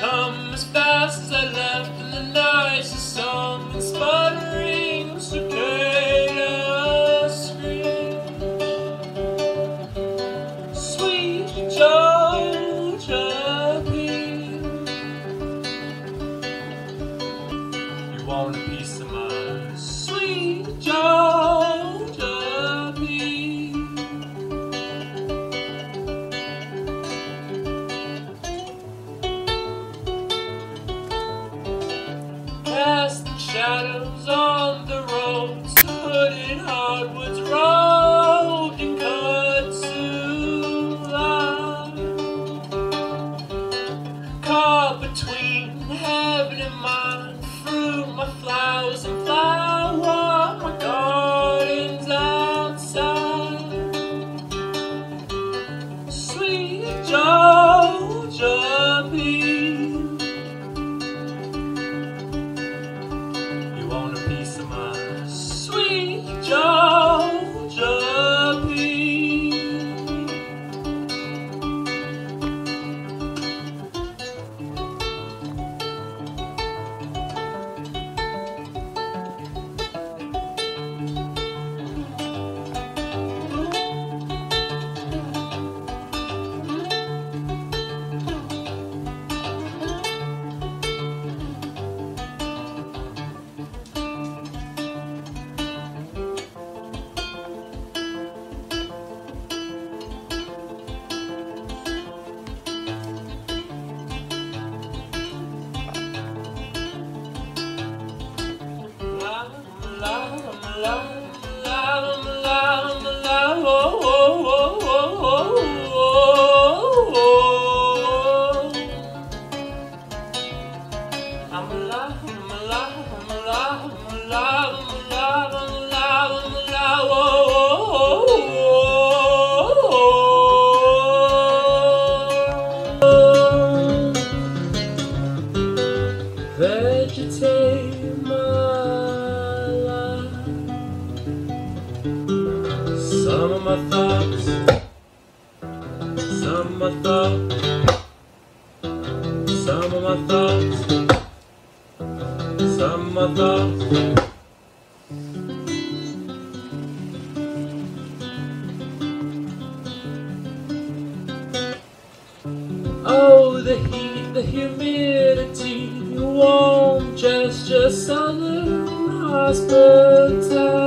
come as fast as I left, and the nicest song and sputtering cicada scream. Sweet Georgia Pea. You want a piece of my sweet Georgia Casting shadows on the roads, hooded hardwoods, rolled and cut to life. Caught between heaven and mine, I'm My thoughts, some of my thoughts, some of my thoughts, some of my thoughts. Oh, the heat, the humidity, warm gesture, southern hospitality.